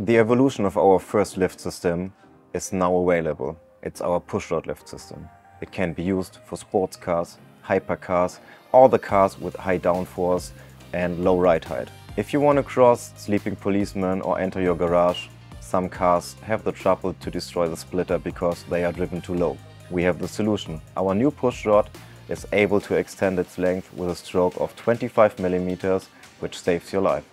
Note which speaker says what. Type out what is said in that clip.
Speaker 1: The evolution of our first lift system is now available. It's our pushrod lift system. It can be used for sports cars, hypercars, all the cars with high downforce and low ride height. If you want to cross sleeping policemen or enter your garage, some cars have the trouble to destroy the splitter because they are driven too low. We have the solution. Our new pushrod is able to extend its length with a stroke of 25 millimeters, which saves your life.